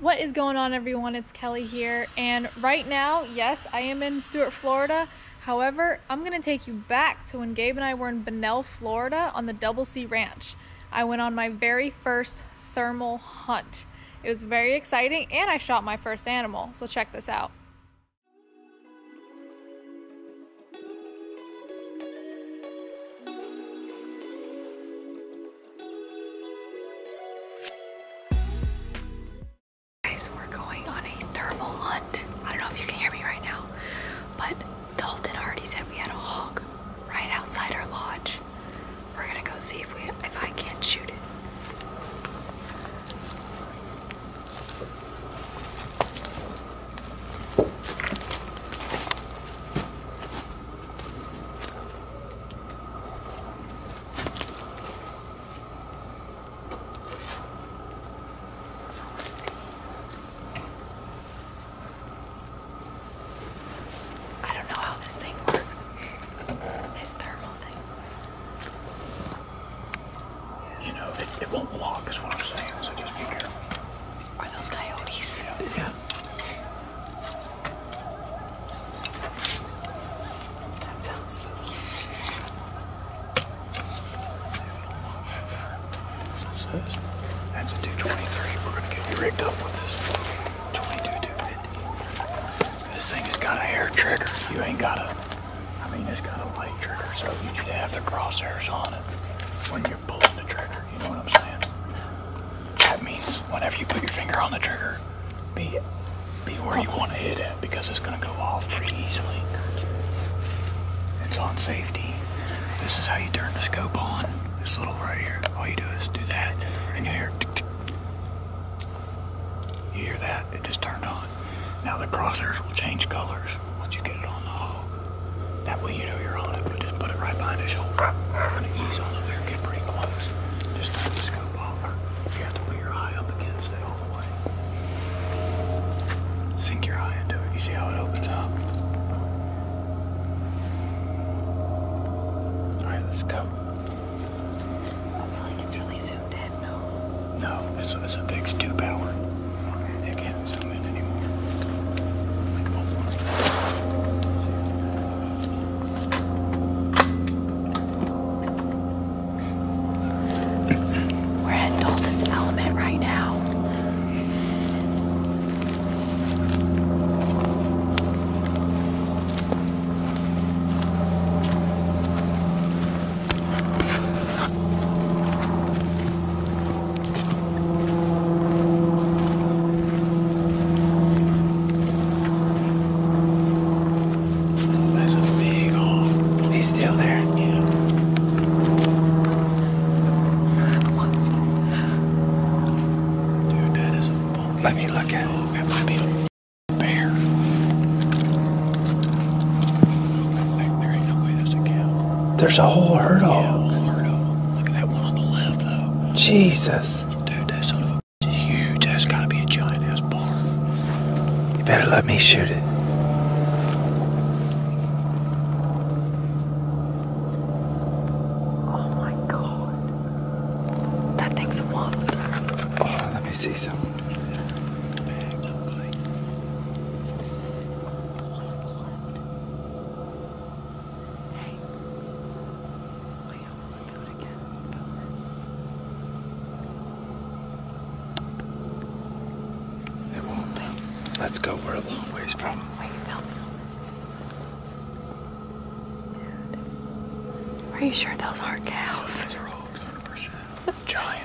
What is going on, everyone? It's Kelly here, and right now, yes, I am in Stuart, Florida. However, I'm going to take you back to when Gabe and I were in Bunnell, Florida on the Double C Ranch. I went on my very first thermal hunt. It was very exciting, and I shot my first animal, so check this out. See if we if I can shoot it. I don't know how this thing works. This thermal thing. You know, it, it won't lock, is what I'm saying, so just be careful. Are those coyotes? Yeah. That sounds spooky. That's a 223. We're gonna get you rigged up with this 22 250. This thing has got a hair trigger. You ain't got a, I mean, it's got a light trigger, so you need to have the crosshairs on it when you're pulling the trigger. You know what I'm saying? That means whenever you put your finger on the trigger, be be where you want to hit it because it's gonna go off pretty easily. It's on safety. This is how you turn the scope on. This little right here. All you do is do that, and you hear. tick, tick. You hear that? It just turned on. Now the crosshairs will change colors once you get it on the hog. That way you know you're on it, but just put it right behind his shoulder. We're gonna ease on there, get pretty close. Just turn the scope off. You have to put your eye up against it all the way. Sink your eye into it. You see how it opens up? Alright, let's go. I feel like it's really zoomed in. No. No, it's, it's a fixed two power. It can't zoom in anymore. It won't work. We're at Dalton's element right now. That's a big hog. He's still there. Yeah. Dude, that is a bulky Let me look at it. hog. That might be a bear. Like, there ain't no way that's a cow. There's a whole herd of Yeah, hogs. herd 'em. Look at that one on the left, though. Jesus. Dude, that son of a is huge. That's gotta be a giant ass barn. You better let me shoot it. Oh my god. That thing's a monster. Oh, let me see some. Bags up, buddy. Hey. Wait, I'm gonna do it again. It won't. Let's go. We're a long ways from. Wait, film Dude. Are you sure those aren't cows? Those are hogs, 100%. Giant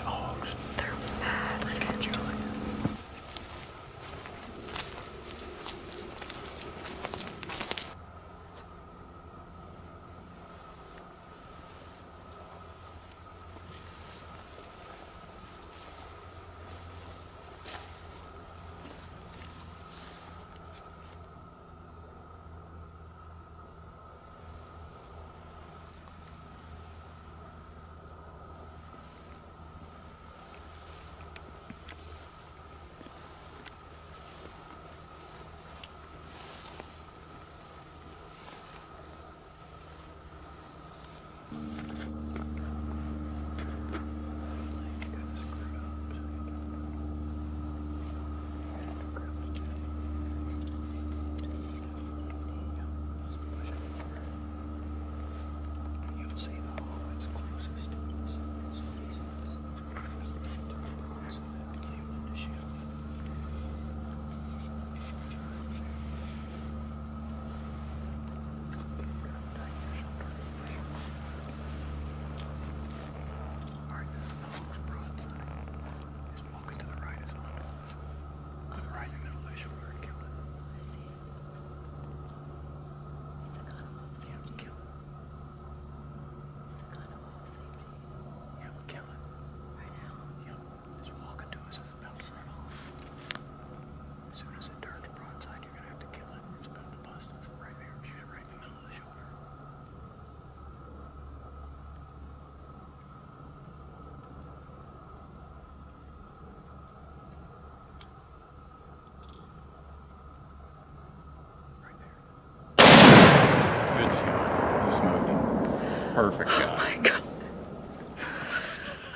perfect shot. Oh my god.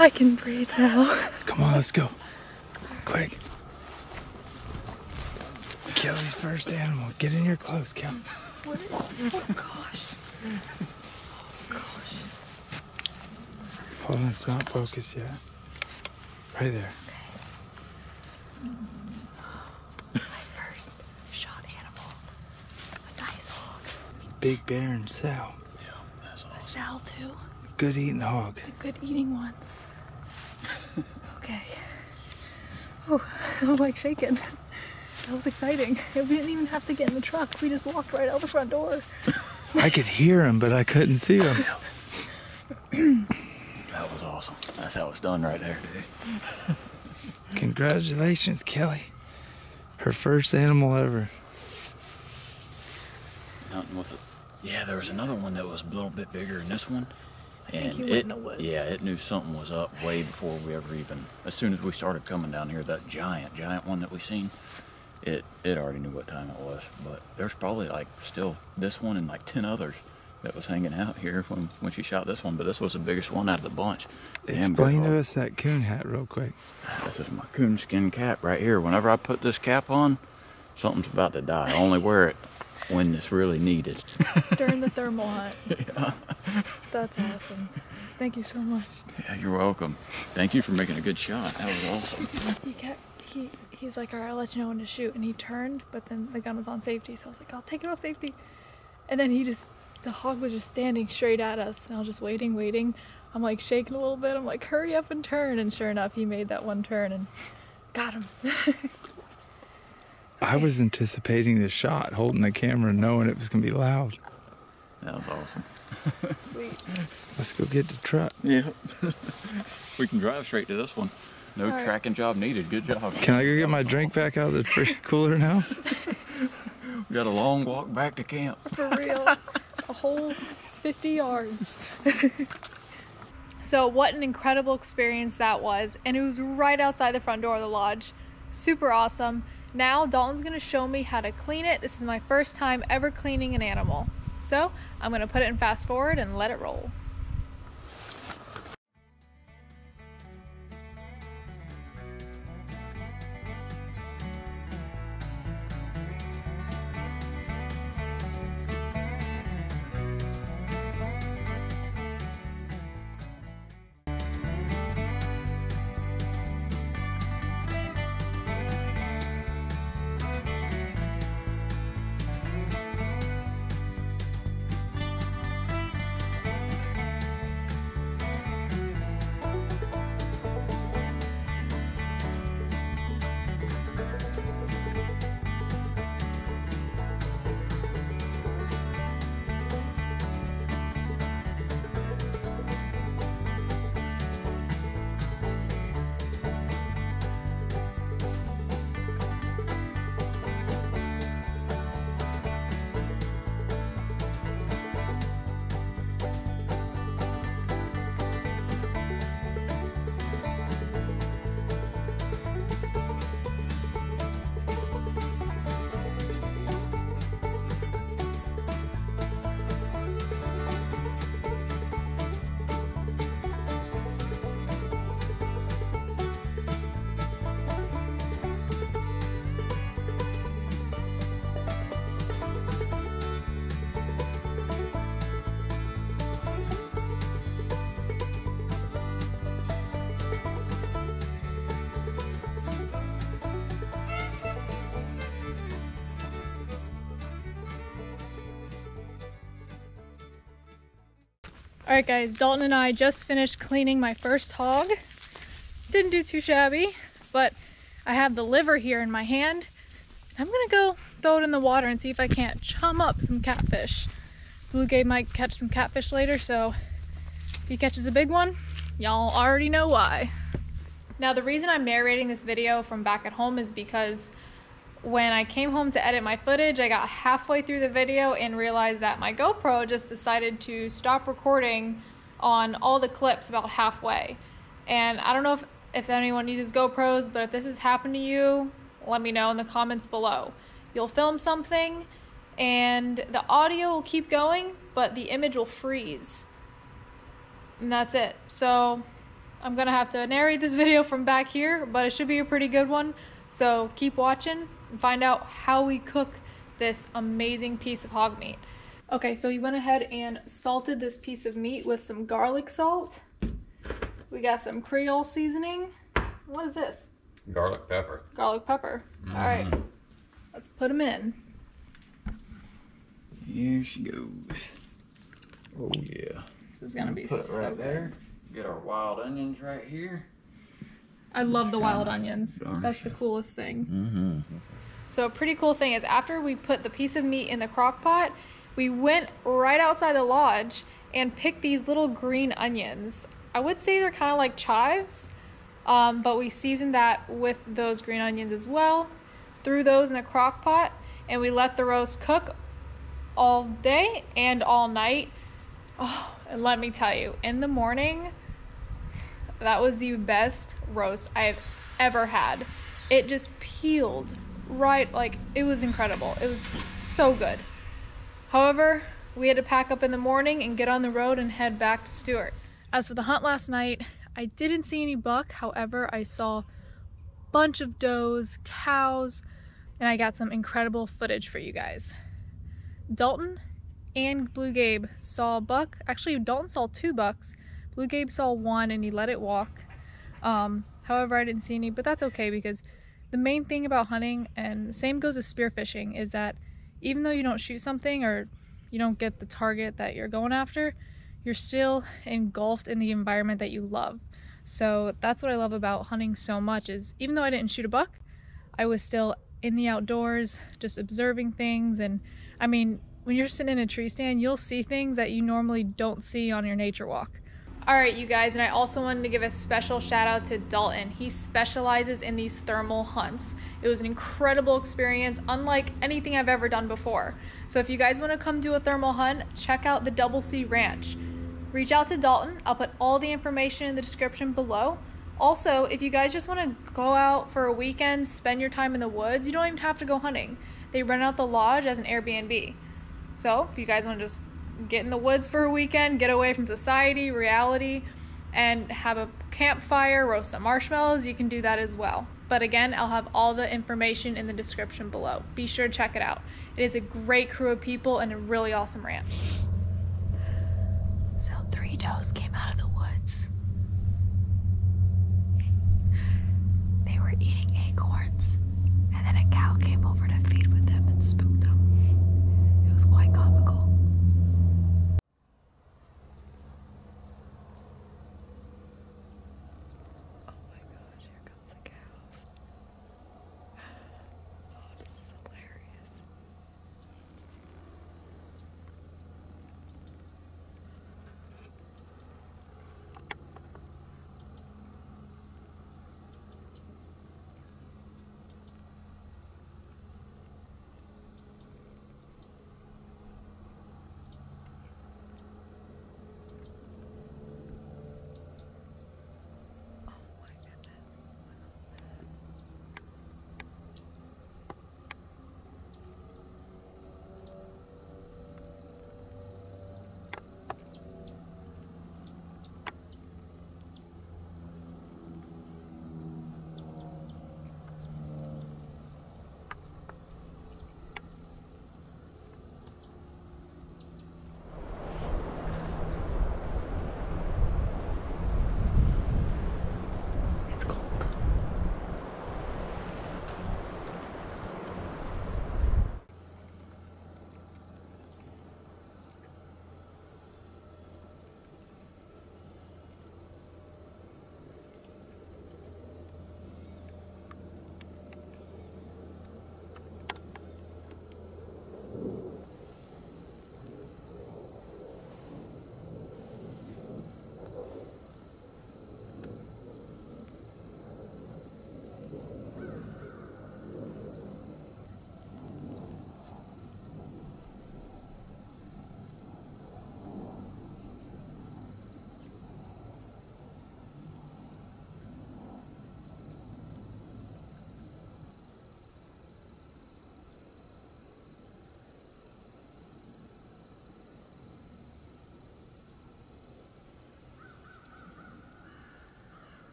I can breathe now. Come on, let's go. Quick. Kelly's first animal. Get in your clothes, Kel. What is, oh gosh. Oh gosh. Hold on, it's not focused yet. Right there. My first shot animal. A nice hog. Big bear and sow. Yeah, that's A awesome. sow too. Good eating hog. The good eating ones. okay. Oh, I'm like shaking. That was exciting. We didn't even have to get in the truck. We just walked right out the front door. I could hear him, but I couldn't see him. That was awesome. That's how it's done right there. Congratulations, Kelly. Her first animal ever. Hunting with it. Yeah, there was another one that was a little bit bigger than this one. think And he went it, in the woods. yeah, it knew something was up way before we ever even. As soon as we started coming down here, that giant, giant one that we seen, it it already knew what time it was. But there's probably like still this one and like ten others that was hanging out here when when she shot this one. But this was the biggest one out of the bunch. Damn Explain to us that coon hat real quick. This is my coonskin cap right here. Whenever I put this cap on, something's about to die. I only wear it when it's really needed. During the thermal hunt. Yeah. That's awesome. Thank you so much. Yeah, you're welcome. Thank you for making a good shot. That was awesome. He kept he he's like, all right, I'll let you know when to shoot, and he turned, but then the gun was on safety, so I was like, I'll take it off safety, and then he just the hog was just standing straight at us, and I was just waiting, waiting. I'm like shaking a little bit. I'm like, hurry up and turn, and sure enough, he made that one turn and got him. I was anticipating the shot, holding the camera, knowing it was going to be loud. That was awesome. Sweet. Let's go get the truck. Yeah. we can drive straight to this one. No All right. tracking job needed. Good job. Can I go get my drink back out of the fr- cooler now? We got a long walk back to camp. For real. a whole 50 yards. so, what an incredible experience that was. And it was right outside the front door of the lodge. Super awesome. Now, Dalton's going to show me how to clean it. This is my first time ever cleaning an animal. So, I'm going to put it in fast forward and let it roll. Alright, guys, Dalton and I just finished cleaning my first hog. Didn't do too shabby, but I have the liver here in my hand. I'm gonna go throw it in the water and see if I can't chum up some catfish. Blue Gabe might catch some catfish later, so if he catches a big one, y'all already know why. Now, the reason I'm narrating this video from back at home is because when I came home to edit my footage, I got halfway through the video and realized that my GoPro just decided to stop recording on all the clips about halfway. And I don't know if, if anyone uses GoPros, but if this has happened to you, let me know in the comments below. You'll film something and the audio will keep going, but the image will freeze. And that's it. So I'm gonna have to narrate this video from back here, but it should be a pretty good one. So keep watching and find out how we cook this amazing piece of hog meat. Okay, so we went ahead and salted this piece of meat with some garlic salt. We got some Creole seasoning. What is this? Garlic pepper. Garlic pepper. All mm-hmm. right, let's put them in. Here she goes. Oh yeah. This is gonna be Put it so right good. there. Get our wild onions right here. I love the wild onions. garnish That's the coolest thing. Mm-hmm. So a pretty cool thing is after we put the piece of meat in the crock pot, we went right outside the lodge and picked these little green onions. I would say they're kind of like chives, um, but we seasoned that with those green onions as well. Threw those in the crock pot and we let the roast cook all day and all night. Oh, and let me tell you, in the morning, that was the best roast I've ever had. It just peeled right, like, it was incredible. It was so good. However, we had to pack up in the morning and get on the road and head back to Stuart. As for the hunt last night, I didn't see any buck. However, I saw a bunch of does, cows, and I got some incredible footage for you guys. Dalton and Blue Gabe saw a buck. Actually, Dalton saw two bucks. Blue Gabe saw one and he let it walk. Um, however, I didn't see any, but that's okay because the main thing about hunting, and same goes with spearfishing, is that even though you don't shoot something or you don't get the target that you're going after, you're still engulfed in the environment that you love. So that's what I love about hunting so much is even though I didn't shoot a buck, I was still in the outdoors, just observing things. And I mean, when you're sitting in a tree stand, you'll see things that you normally don't see on your nature walk. All right, you guys, and I also wanted to give a special shout out to Dalton. He specializes in these thermal hunts. It was an incredible experience, unlike anything I've ever done before. So if you guys want to come do a thermal hunt, check out the Double C Ranch. Reach out to Dalton. I'll put all the information in the description below. Also, if you guys just want to go out for a weekend, spend your time in the woods, you don't even have to go hunting. They rent out the lodge as an Airbnb. So if you guys want to just get in the woods for a weekend, get away from society, reality, and have a campfire, roast some marshmallows, you can do that as well. But again, I'll have all the information in the description below. Be sure to check it out. It is a great crew of people and a really awesome ranch. So three does came out of the woods. They were eating acorns, and then a cow came over to feed with them and spooked them. It was quite comical.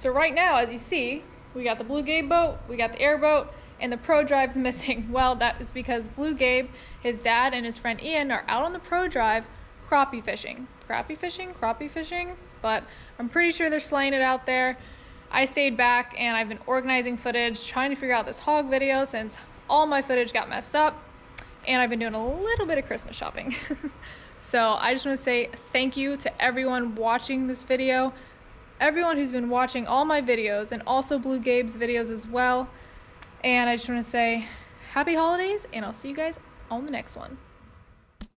So right now, as you see, we got the Blue Gabe boat, we got the airboat, and the Pro Drive's missing. Well, that is because Blue Gabe, his dad, and his friend Ian are out on the Pro Drive crappie fishing. Crappie fishing? Crappie fishing? But I'm pretty sure they're slaying it out there. I stayed back and I've been organizing footage, trying to figure out this hog video since all my footage got messed up. And I've been doing a little bit of Christmas shopping. so I just want to say thank you to everyone watching this video, everyone who's been watching all my videos, and also Blue Gabe's videos as well. And I just want to say happy holidays, and I'll see you guys on the next one.